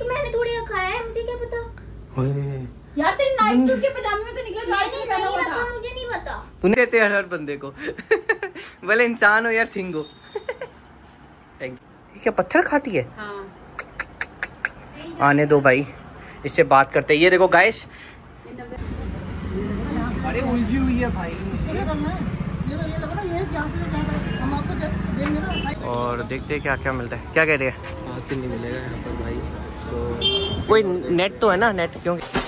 तो मैंने थोड़ी खाया है मुझे क्या पता? ओए, यार तेरी नाइट सूट के पजामे में से निकला जो आज पहना नहीं हुआ था। मुझे नहीं पता। तूने देते हर हर बंदे को। भले इंसान हो या थिंग हो। थैंक यू क्या पत्थर खाती है? हाँ। आने दो भाई। इससे बात करते हैं। ये देखो गाइस अरे उलझी हुई है भाई। और देखते हैं क्या क्या मिलता है। क्या कह रहे हैं? हाथ नहीं मिलेगा यहाँ पर भाई। सो कोई नेट तो है ना नेट क्योंकि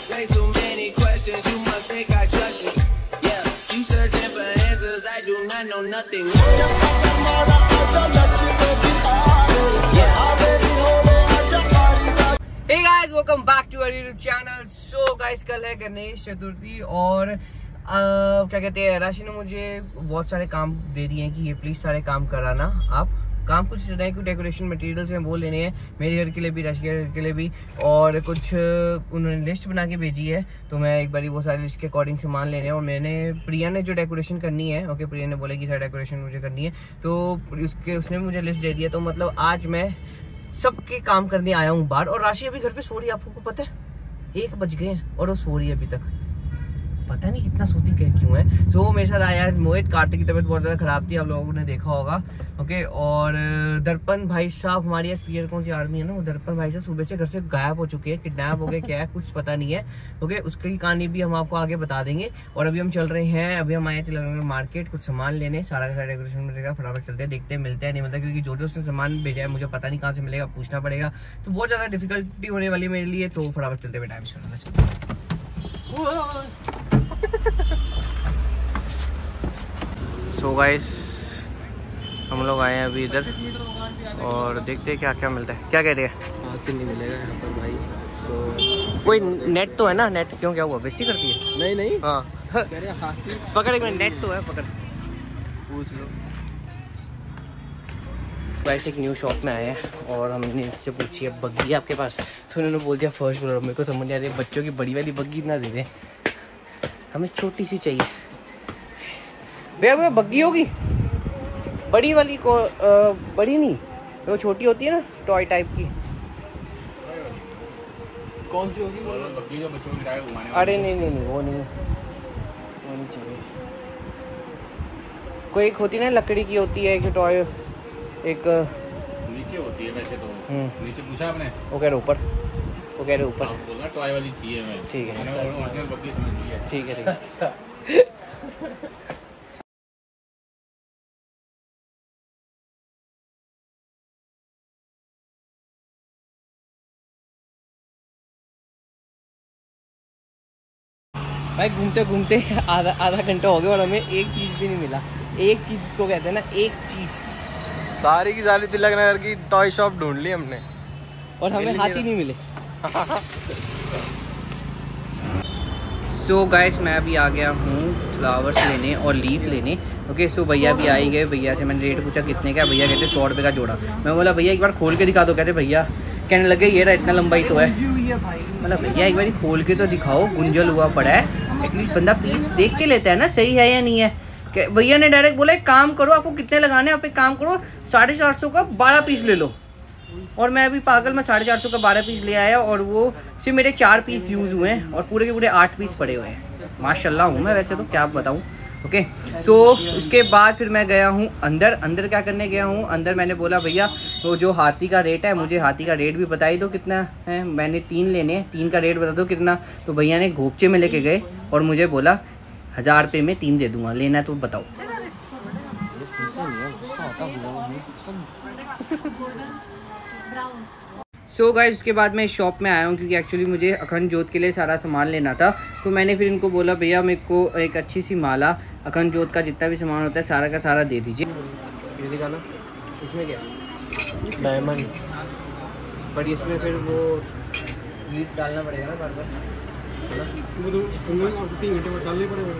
our YouTube channel so guys कल है गणेश चतुर्थी और अह, क्या कहते हैं राशि ने मुझे बहुत सारे काम दे दिए हैं कि ये प्लीज़ सारे काम कराना आप। काम कुछ रहे कुछ डेकोरेशन मटेरियल्स हैं, वो लेने हैं। मेरे घर के लिए भी, राशि के घर के लिए भी। और कुछ उन्होंने लिस्ट बना के भेजी है तो मैं एक बारी वो सारी लिस्ट के अकॉर्डिंग सामान लेने हैं। और मैंने प्रिया ने जो डेकोरेशन करनी है ओके प्रिया ने बोला कि सारी डेकोरेशन मुझे करनी है। तो उसके, उसने मुझे लिस्ट दे दिया तो मतलब आज मैं सबके काम करने आया हूँ बाहर। और राशि अभी घर पर सो रही है आपको पता है? एक बज गए हैं, और वो सो रही है अभी तक। पता नहीं कितना सोती कह क्यों है। सो वो मेरे साथ आया मोहित कार्तिक की तबीयत बहुत ज़्यादा खराब थी, आप लोगों ने देखा होगा। ओके और दर्पण भाई साहब, हमारी यार पीयर कौन सी आर्मी है ना, वो दर्पण भाई साहब सुबह से घर से गायब हो चुके हैं किडनैप हो गए, क्या है, कुछ पता नहीं है। ओके उसकी कहानी भी हम आपको आगे बता देंगे। और अभी हम चल रहे हैं, अभी हम आए थे मार्केट कुछ सामान लेने, सारा का सारा डेकोरेशन मिलेगा, फटाफट चलते हैं, देखते हैं, मिलता है, नहीं मिलता, क्योंकि जो जो उसने सामान भेजा है, मुझे पता नहीं कहाँ से मिलेगा, पूछना पड़ेगा। तो बहुत ज़्यादा डिफिकल्टी होने वाली मेरे लिए तो फटाफट चलते हुए टाइम से सो गाइस हम लोग आए हैं अभी इधर और देखते हैं क्या क्या मिलता है। क्या कह रहे हैं? नहीं मिलेगा यहाँ पर भाई। सो कोई नेट तो है ना? नेट क्यों? क्या हुआ? बेस्ती करती है? नहीं नहीं। हाँ। ही पकड़ एक मिनट नेट तो है पकड़। पूछ लो। वैसे एक न्यू शॉप में आए हैं और हमने इससे पूछी है बग्गी आपके पास? तो उन्होंने बोल दिया फ़र्स्ट फ्लोर मेरे को समझ नहीं आ रही है, बच्चों की बड़ी वाली बग्गी ना दे दें। हमें छोटी सी चाहिए। भैया भैया बग्गी होगी? बड़ी वाली को अ, बड़ी नहीं वो छोटी होती है ना टॉय टाइप की। कौन सी होगी? अरे नहीं नहीं नहीं वो नहीं वो नहीं चाहिए। कोई एक होती है ना लकड़ी की होती है एक टॉय एक नीचे होती है वैसे तो। हम्म। नीचे पूछा आपने? वो कह रहे ऊपर। वो कह रहे ऊपर। टॉय वाली चाहिए मैं ठीक है, अच्छा, अच्छा। है। ठीक है ठीक है। भाई घूमते घूमते आधा आधा घंटा हो गया और हमें एक चीज़ भी नहीं मिला। एक चीज़ इसको कहते हैं ना एक चीज़। सारी की सारी तिलक नगर की टॉय शॉप ढूंढ ली हमने। और हमें हाथ ही नहीं मिले। सो गाइस मैं अभी आ गया हूँ फ्लावर्स लेने और लीफ लेने। ओके सो भैया भी आ ही गए। भैया से मैंने रेट पूछा कितने का भैया कहते सौ रुपये का जोड़ा। मैं बोला, भैया, एक बार खोल के दिखा दो। कहते, भैया, कहने लगे, ये रहा, इतना लंबाई तो है। मतलब भैया, एक बार खोल के तो दिखाओ। गुंजल हुआ पड़ा है। एटलीस्ट बंदा पीस देख के लेता है ना, सही है या नहीं है? भैया ने डायरेक्ट बोला, एक काम करो, आपको कितने लगाने आप एक काम करो, साढ़े चार सौ का बारह पीस ले लो। और मैं अभी पागल, में साढ़े चार सौ का बारह पीस ले आया और वो सिर्फ़ मेरे चार पीस यूज़ हुए हैं और पूरे के पूरे आठ पीस पड़े हुए हैं। माशाल्लाह हूँ मैं वैसे तो क्या बताऊँ? ओके सो उसके बाद फिर मैं गया हूँ अंदर। अंदर क्या करने गया हूँ? अंदर मैंने बोला, भैया वो जो हाथी का रेट है, मुझे हाथी का रेट भी बता ही दो कितना है। मैंने तीन लेने तीन का रेट बता दो कितना। तो भैया ने घोपचे में लेके गए और मुझे बोला, हज़ार रुपये में तीन दे दूँगा, लेना तो बताओ। सो so गाइस उसके बाद मैं इस शॉप में आया हूँ क्योंकि एक्चुअली मुझे अखंड जोत के लिए सारा सामान लेना था। तो मैंने फिर इनको बोला भैया मेरे को एक अच्छी सी माला अखंड जोत का जितना भी सामान होता है सारा का सारा दे दीजिए। इसमें क्या? डायमंड बट इसमें फिर वो स्वीट डालना पड़ेगा ना बार बार। तीन घंटे बाद डालने पड़ेगा।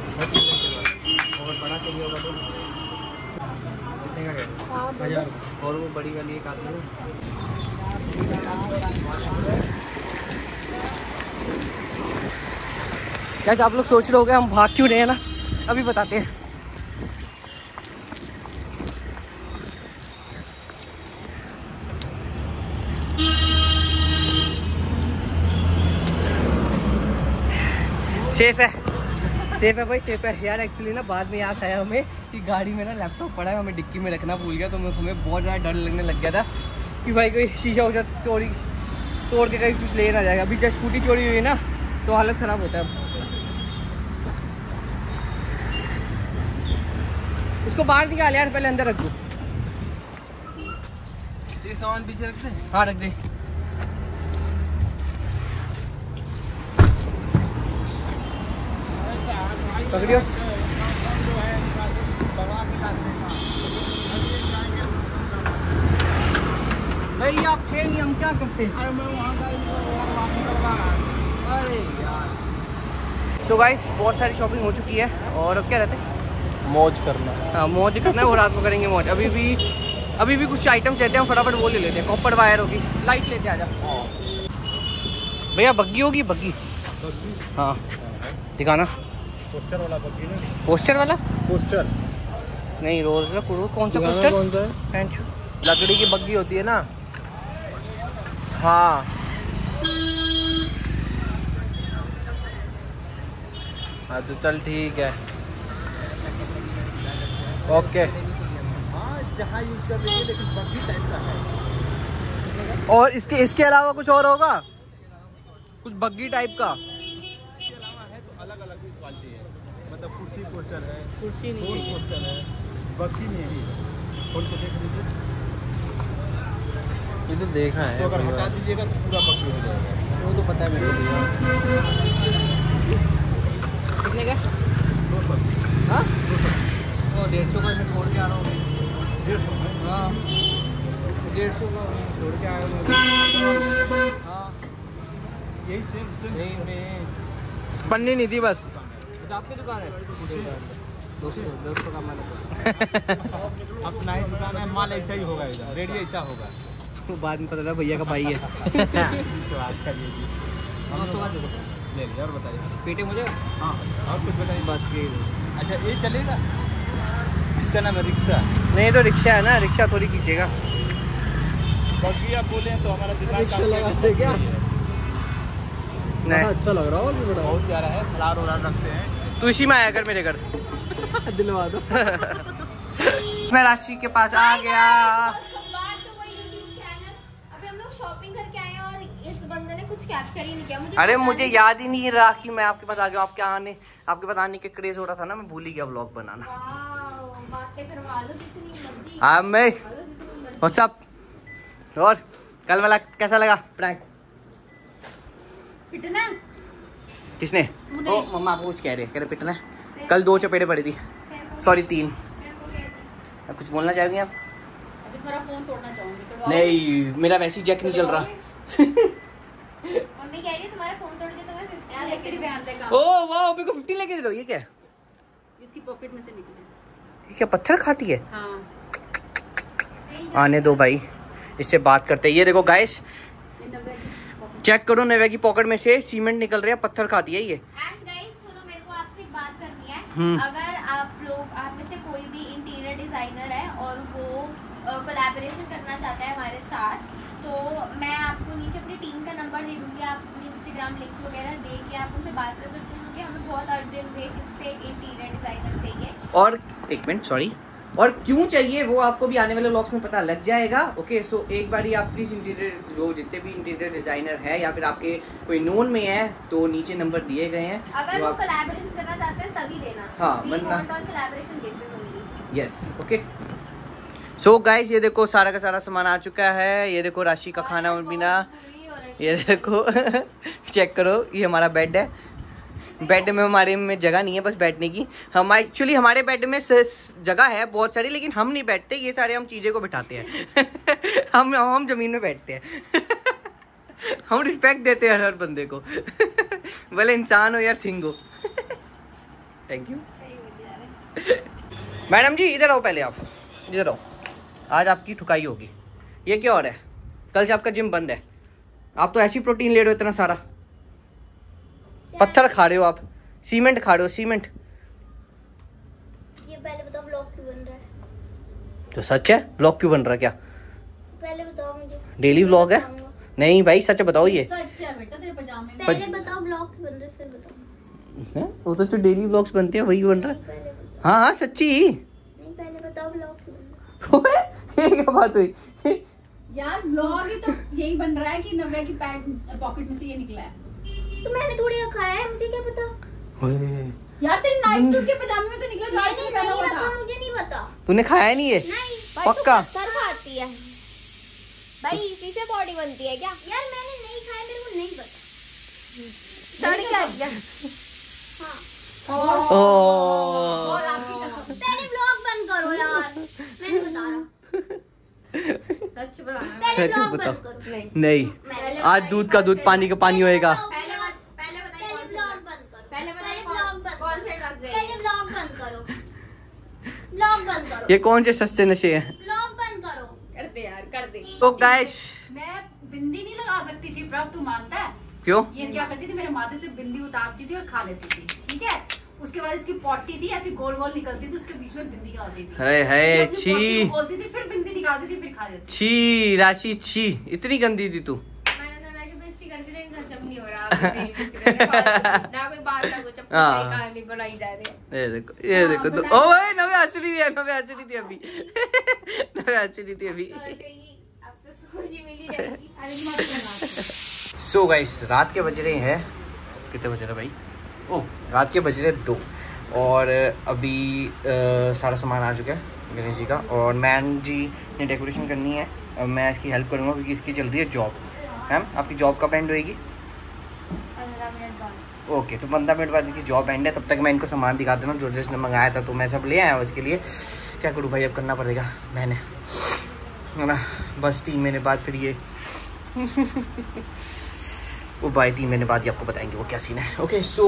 और बड़ा चाहिए होगा तो। और वो बड़ी वाली एक आती है। क्या आप लोग सोच रहे हो हम भाग क्यों रहे हैं ना? अभी बताते हैं। सेफ़ है। सेफ़ है भाई सेफ़ है। यार एक्चुअली ना बाद में याद आया हमें कि गाड़ी में ना लैपटॉप पड़ा है हमें डिक्की में रखना भूल गया तो मैं हमें बहुत ज़्यादा डर लगने लग गया था कि भाई कोई शीशा उशा चोरी तोड़ के कहीं कुछ ले ना जाएगा। अभी जब स्कूटी चोरी हुई ना तो हालत ख़राब होता है उसको बाहर निकाल यार पहले अंदर रख दो। ये सामान पीछे रखते हैं हाँ रख दे। पकड़ियो। भाई आप थे नहीं हम क्या करते अरे यार। तो गाइस बहुत सारी शॉपिंग हो चुकी है और अब क्या रहते हैं? मौज करना। हाँ मौज करना है वो रात को करेंगे मौज। अभी भी अभी भी कुछ आइटम चाहते हैं फटाफट वो ले लेते हैं कॉपर वायर होगी लाइट लेते आ जा भैया बग्गी होगी बग्गी? हाँ। दिखाना। पोस्टर वाला पोस्टर वाला? पोस्टर नहीं रोज कौन सा पोस्टर कौन सा है? लकड़ी की बग्गी होती है ना? हाँ। हाँ तो चल ठीक है। ओके और इसके इसके अलावा कुछ और होगा? कुछ बग्गी टाइप का मतलब कुर्सी पोस्टर है। कुर्सी नहीं है। पोस्टर है। बग्गी नहीं है। खोल के देख लीजिए। ये तो देखा है तो अगर हटा दीजिएगा तो पूरा बग्गी हो जाएगा। वो तो पता है मेरे को कितने का? दो सौ। हाँ? वो डेढ़ सौ का मैं छोड़ के आ रहा हूँ डेढ़ सौ हाँ। डेढ़ सौ का छोड़ के आया हूँ हाँ। यही सेम सेम यही में पन्नी नहीं थी बस। आपकी दुकान है? दो सौ दस सौ का मैंने अपना ही दुकान है माल ऐसा ही होगा इधर रेडी ऐसा होगा। तो बाद में पता था भैया का भाई है। ले और बताइए। पेटे मुझे? हाँ और कुछ बताइए। बस ये अच्छा ये चलेगा? इसका नाम है रिक्शा। नहीं तो रिक्शा है ना रिक्शा थोड़ी खींचेगा। आप बोले तो हमारा रिक्शा अच्छा क्या? नहीं। अच्छा लग रहा हो बहुत प्यारा है फ्लावर उड़ा रखते हैं। तू इसी में आया कर मेरे घर। दिलवा दो। मैं राशि के पास आ गया। बात तो वही यूट्यूब चैनल अभी हम लोग शॉपिंग करके आए हैं और इस बंदे ने कुछ कैप्चर ही नहीं किया। मुझे अरे मुझे याद ही नहीं रहा कि मैं आपके पास आ गया। आपके आने आपके पास आने के क्रेज हो रहा था ना मैं भूल ही गया व्लॉग बनाना। वाओ, बातें करवा लो जितनी मर्ज़ी। हाँ मैं। व्हाट्सअप और कल वाला कैसा लगा? प्रैंक पिटना किसने ओ मम्मा पूछ कह रहे कह रहे पिटना। है। कल दो चपेटे पड़ी थी। सॉरी तीन। अब कुछ बोलना चाहोगे आप? फ़ोन तोड़ना तो नहीं मेरा वैसे ही जैक नहीं चल रहा। मम्मी कह रही है तुम्हारा फ़ोन तोड़ के तुम्हें यार देख तेरी बहन दे ओ मेरे को 15 लेके दे दो ये क्या? है? इसकी पॉकेट में से निकले। ये क्या पत्थर खाती है? हाँ। आने दो भाई इससे बात करते हैं। ये देखो गाइस चेक करो नवे की पॉकेट में से सीमेंट निकल रहा है पत्थर खाती है ये। एंड गाइस सुनो मेरे को आपसे एक बात करनी है। हम्म। अगर आप लोग आप में से कोई भी इंटीरियर डिज़ाइनर है और वो कोलैबोरेशन करना चाहता है हमारे साथ तो मैं आपको नीचे अपनी टीम का नंबर दे दूँगी आप अपनी इंस्टाग्राम लिंक वगैरह दे के आप उनसे बात कर सकते हो क्योंकि हमें बहुत अर्जेंट बेसिस पे इंटीरियर डिज़ाइनर चाहिए। और एक मिनट सॉरी और क्यों चाहिए वो आपको भी आने वाले व्लॉग्स में पता लग जाएगा ओके सो एक बार ही आप प्लीज़ इंटीरियर जो जितने भी इंटीरियर डिज़ाइनर है या फिर आपके कोई नोन में है तो नीचे नंबर दिए गए हैं अगर जो वो आप- कोलैबोरेशन करना चाहते हैं तभी देना। हाँ, collaboration yes okay so guys ये देखो सारा का सारा सामान आ चुका है। ये देखो राशि का खाना और रखी ये देखो चेक करो ये हमारा बेड है। बेड में हमारे में जगह नहीं है, बस बैठने की। हम एक्चुअली हमारे बेड में जगह है बहुत सारी, लेकिन हम नहीं बैठते, ये सारे हम चीज़ें को बिठाते हैं। हम हम ज़मीन में बैठते हैं। हम रिस्पेक्ट देते हैं हर बंदे को। भले इंसान हो या थिंग हो। Thank you. मैडम जी, इधर आओ पहले आप। इधर आओ। आज आपकी ठुकाई होगी। ये क्या रहा है? कल से आपका जिम बंद है। आप तो ऐसी प्रोटीन ले रहे हो इतना सारा। पत्थर खा रहे हो आप? सीमेंट खा रहे हो सीमेंट। ये पहले बताओ ब्लॉग क्यों बन रहा है? तो सच है? ब्लॉग क्यों बन रहा है क्या? पहले बताओ मुझे। डेली व्लॉग है? नहीं भाई सच बताओ ये। सच है बेटा तेरे पजामे में। पहले बताओ ब्लॉग क्यों बन रहा है फिर बताओ। हैं? वो तो जो डेली ब्लॉग्स बनते हैं वही बन रहा है। हाँ हाँ सच्ची। नहीं पहले बताओ ब्लॉग ओए, ये क्या बात हुई? यार ब्लॉग ही तो यही बन रहा है कि नव्या की पैंट पॉकेट में से ये निकला है। तो मैंने थोड़ी रखाया है मुझे क्या पता? यार तेरी नाइट सूट के पजामे में से निकला जो आज नहीं पहना हुआ रखा मुझे नहीं पता। तूने खाया नहीं है? नहीं पक्का? पत्थर खाती है। भाई इसी से बॉडी बनती है क्या? यार मैंने नहीं खाया मेरे को नहीं पता। सड़ गया हाँ। ओ और आपकी पहले ब्लॉग बंद करो यार। मैंने बता रहा। सच बताना। पहले ब्लॉग बंद करो। नहीं। नहीं। आज दूध का दूध पानी का पानी होएगा पहले बत- पहले बताइए कौन पहले सा ब्लॉग बंद करो पहले बताइए ब्लॉग कौन बंद कौन करो। से ड्रग्स है पहले ब्लॉग बंद करो ब्लॉग बंद करो ये कौन से सस्ते नशे हैं? ब्लॉग बंद करो। कर दे यार कर दे तो गाइस मैं बिंदी नहीं लगा सकती थी प्रभ तू मानता है? क्यों? ये क्या करती थी मेरे माथे से बिंदी उतारती थी और खा लेती थी ठीक है? उसके बाद इसकी पॉटी थी ऐसी गोल गोल निकलती थी उसके बीच में बिंदी होती थी? हाय हाय ये अपनी छी। बोलती थी फिर बिंदी निकालती थी फिर खा लेती छी राशि छी। इतनी गंदी थी तो। ये देखो ये देखो तो बनाई। ओए नवे हंस रही नवे हंस थी अभी। नवे हंस थी अभी। और कहीं अब खुशी मिली जाएगी अरे मत करना सो गाइस रात के बज रहे हैं। कितने बज रहे भाई? ओ रात के बज रहे दो। और अभी सारा सामान आ चुका है गणेश जी का। और मैम जी ने डेकोरेशन करनी है। और मैं इसकी हेल्प करूँगा क्योंकि इसकी चल रही है जॉब मैम आपकी जॉब कब एंड होएगी? ओके तो पंद्रह मिनट बाद इसकी जॉब एंड है, तब तक मैं इनको सामान दिखा देना जो जिसने मंगाया था तो मैं सब ले आया हूँ इसके लिए। क्या करूँ भाई, अब करना पड़ेगा, मैंने। है ना? बस तीन महीने बाद फिर ये। वो भाई, तीन महीने बाद ही आपको बताएँगे वो क्या सीन है। ओके सो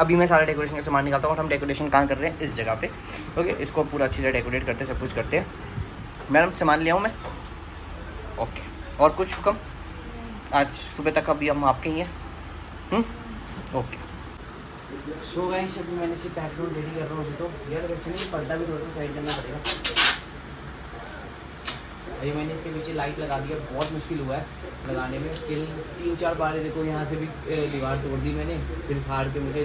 अभी मैं सारा डेकोरेशन का सामान निकालता हूँ, और हम डेकोरेशन कहाँ कर रहे हैं? इस जगह पे। ओके इसको पूरा अच्छी तरह डेकोरेट करते हैं, सब कुछ करते हैं। मैडम, सामान ले आऊँ मैं? ओके और कुछ कम आज सुबह तक अभी हम आपके ही हैं? ओके सो गाइस, अभी मैंने इसे बैकग्राउंड रेडी कर रहा हूँ तो। यार, वैसे नहीं, पर्दा भी थोड़ा साइड करना पड़ेगा। अभी मैंने इसके पीछे लाइट लगा दिया बहुत मुश्किल हुआ है लगाने में। स्टिल तीन चार बार देखो, यहाँ से भी दीवार तोड़ दी मैंने। फिर फाड़ के मुझे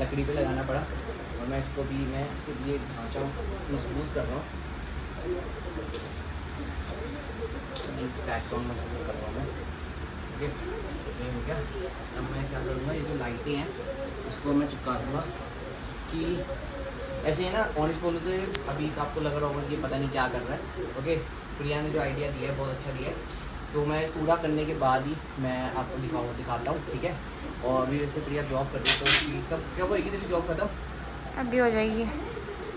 लकड़ी पे लगाना पड़ा। और मैं इसको भी, मैं सिर्फ़ ये ढांचा मज़बूत कर रहा हूँ। बैकग्राउंड मज़बूत कर रहा हूँ मैं। है ये हो गया। अब मैं क्या करूँगा ये जो लाइटें हैं इसको मैं चिपका दूँगा कि ऐसे है ना ऑनेस्ट बोलो तो अभी तो आपको लग रहा होगा कि पता नहीं क्या कर रहा है। ओके प्रिया ने जो आइडिया दिया है बहुत अच्छा दिया है। तो मैं पूरा करने के बाद ही मैं आपको दिखाऊँ दिखाता हूँ ठीक है? और अभी वैसे प्रिया जॉब कर रही है तो उसकी कब कब होएगी तेरी जॉब खत्म? अभी हो जाएगी।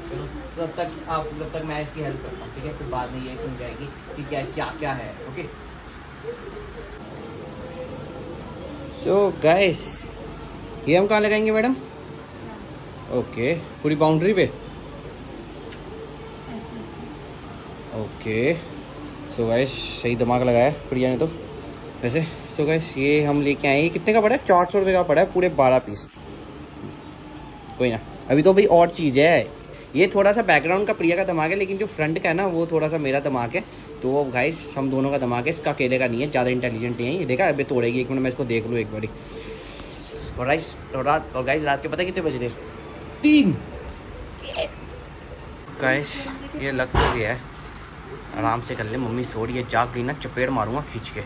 चलो तब तक आप जब तक मैं इसकी हेल्प करता हूँ ठीक है? फिर बाद में ये समझाएगी कि क्या क्या क्या है ओके सो गाइस ये हम कहाँ लगाएँगे मैडम? ओके पूरी बाउंड्री पे? ओके सो गाइस सही दिमाग लगाया है प्रिया ने तो। वैसे सो so गाइस ये हम लेके आए। ये कितने का पड़ा है? चार सौ रुपये का पड़ा है पूरे बारह पीस कोई ना अभी तो भाई और चीज़ है। ये थोड़ा सा बैकग्राउंड का प्रिया का दिमाग है लेकिन जो फ्रंट का है ना वो थोड़ा सा मेरा दिमाग है। तो गाइस हम दोनों का दिमाग है इसका अकेले का नहीं है ज़्यादा इंटेलिजेंट नहीं है ये देखा? अभी तोड़ेगी एक मिनट मैं इसको देख लूँ एक बारी। और गाइस और रात और गाइस रात के पता कितने बज रहे तीन। गाइस ये लग तो गया है। आराम से कर ले मम्मी सो रही है जाग गई ना चपेड़ मारूँगा खींच के।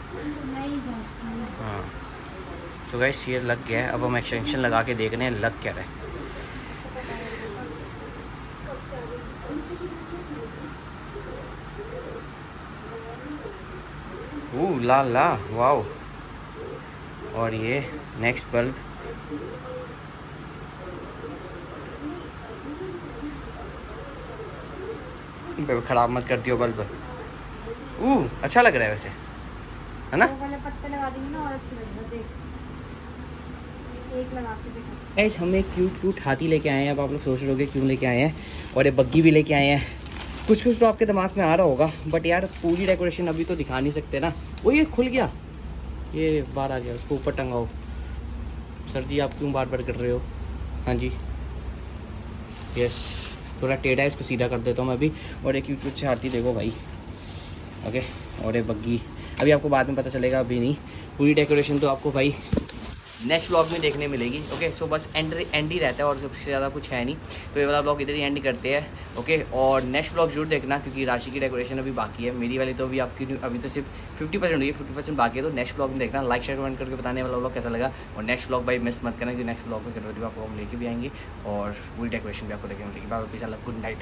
हाँ। तो गाइस ये लग गया है अब हम एक्सटेंशन लगा के देख रहे हैं लग क्या रहा है। ओह ला ला वाओ और ये नेक्स्ट बल्ब खराब मत कर दियो बल्ब ओह अच्छा लग रहा है वैसे है ना? वाले पत्ते लगा देंगे ना और अच्छे लगेगा देख। एक लगा के देखो। हम एक क्यूट क्यूट हाथी लेके आए हैं। अब आप लोग सोच रहे होगे क्यों लेके आए हैं? और ये बग्गी भी लेके आए हैं। कुछ कुछ तो आपके दिमाग में आ रहा होगा बट यार पूरी डेकोरेशन अभी तो दिखा नहीं सकते ना। वो ये खुल गया। ये बाहर आ गया, उसको ऊपर टंगाओ। सर जी आप क्यों बार बार कर रहे हो? हाँ जी। यस थोड़ा टेढ़ा है, इसको सीधा कर देता हूँ मैं अभी। और एक से हाथी देखो भाई। ओके और ये बग्गी। अभी आपको बाद में पता चलेगा, अभी नहीं। पूरी डेकोरेशन तो आपको भाई नेक्स्ट ब्लॉग में देखने मिलेगी ओके सो बस एंड एंड ही रहता है और सबसे ज़्यादा कुछ है नहीं। तो ये वाला ब्लॉग इधर ही एंड करते हैं ओके और नेक्स्ट ब्लॉग ज़रूर देखना, क्योंकि राशि की डेकोरेशन अभी बाकी है। मेरी वाली तो अभी आपकी अभी तो सिर्फ़ फिफ्टी परसेंट हुई है फिफ्टी परसेंट बाकी है। तो नेक्स्ट ब्लॉग में देखना लाइक शेयर कमेंट करके बताने वाला ब्लॉग कैसा लगा। और नेक्स्ट ब्लॉग भाई मिस मत करना, क्योंकि नेक्स्ट ब्लॉग में कटोरी आपको हम लेके भी आएँगे और पूरी डेकोरेशन भी आपको देखने मिलेगी। Bye good night